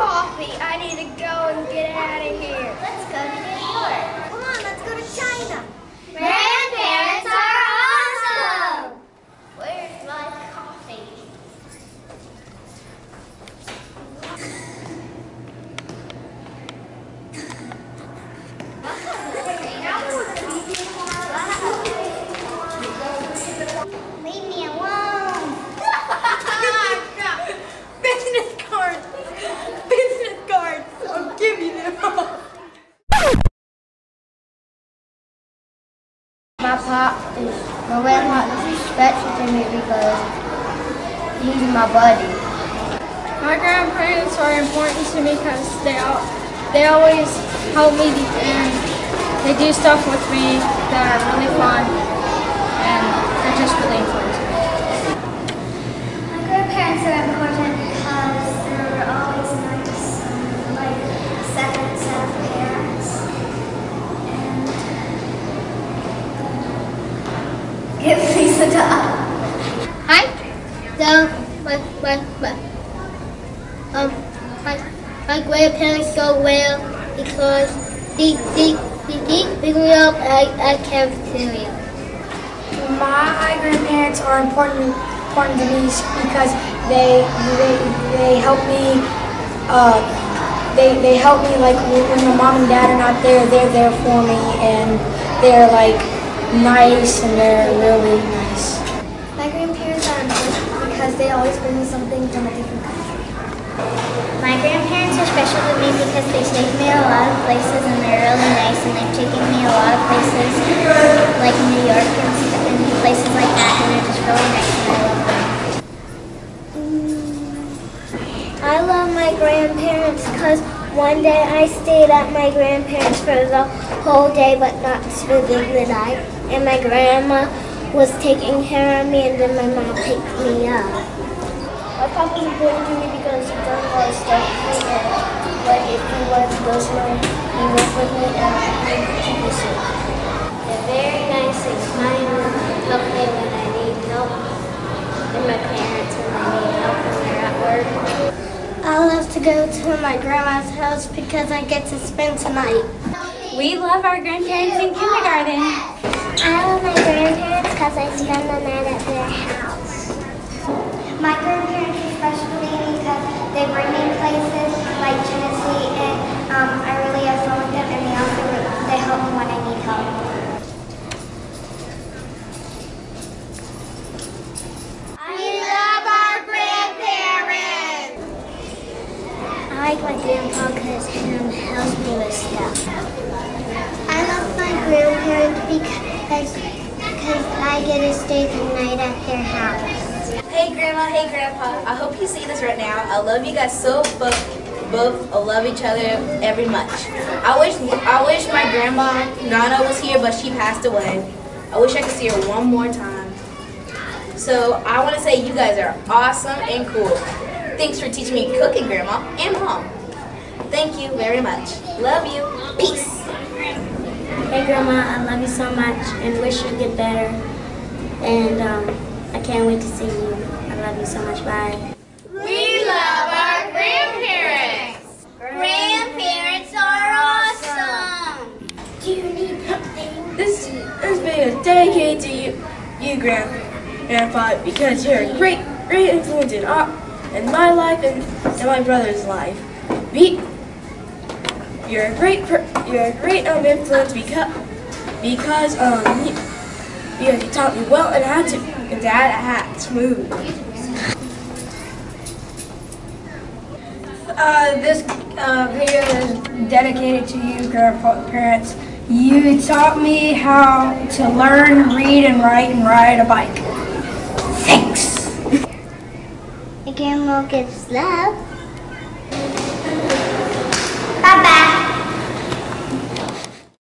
coffee? I need to go and get out of here. Let's go to New York. Come on, let's go to China. Grandparents are awesome. Where's my coffee? Leave me alone. Business cards. Business cards. I'll give you them all. My pop is my grandpa is special to me because he's my buddy. My grandparents are important to me because they all, they always help me and they do stuff with me that are really fun and they're just really important to me. My grandparents are important because they're always nice, and like second set of parents. And give Lisa dog. Hi. So my my my um my my grandparents go well because they they they they pick me up at at cafeteria. My grandparents are important important to me because they they they help me uh, they they help me like when my mom and dad are not there they're there for me and they're like nice and they're really nice. My grandparents are important because they always bring me something from a different country. My grandparents are special to me because they take me a lot of places and they're really nice and they've taken me a lot of places like New York and, st- and places like that and they're just really nice and I love them. Mm, I love my grandparents because one day I stayed at my grandparents for the whole day but not spending the night and my grandma was taking care of me and then my mom picked me up. My papa's important to me because he done a lot of stuff for me and like if he wanted to go somewhere, he went with me and he keep me safe. They're very nice, they smile, help me when I need help, and my parents when I need help when they're at work. I love to go to my grandma's house because I get to spend tonight. We love our grandparents in kindergarten. I love my grandparents because I spend the night at their house. My grandparents are special to me because they bring me places like Tennessee and um, I really have fun with them and they also they help me when I need help. We love our grandparents. I like my grandpa because him helps me with stuff. I love my grandparents because, because I get to stay the night at their house. Hey grandma, hey grandpa. I hope you see this right now. I love you guys so both both love each other every much. I wish I wish my grandma Nana was here but she passed away. I wish I could see her one more time. So I want to say you guys are awesome and cool. Thanks for teaching me cooking, grandma and mom. Thank you very much. Love you. Peace. Hey grandma, I love you so much and wish you get better. And um, I can't wait to see you. I love you so much. Bye. We love our grandparents. Grandparents are awesome. Do you need something? This this video is dedicated to you, you grand, grandpa, because you're a great great influence in our, in my life and, and my brother's life. Be, you're a great you're a great um, influence because because um you, because you taught me well and how to and dad had smooth. Uh, this uh, video is dedicated to you, grandparents. You taught me how to learn, read, and write, and ride a bike. Thanks. I can't look at love. Bye bye.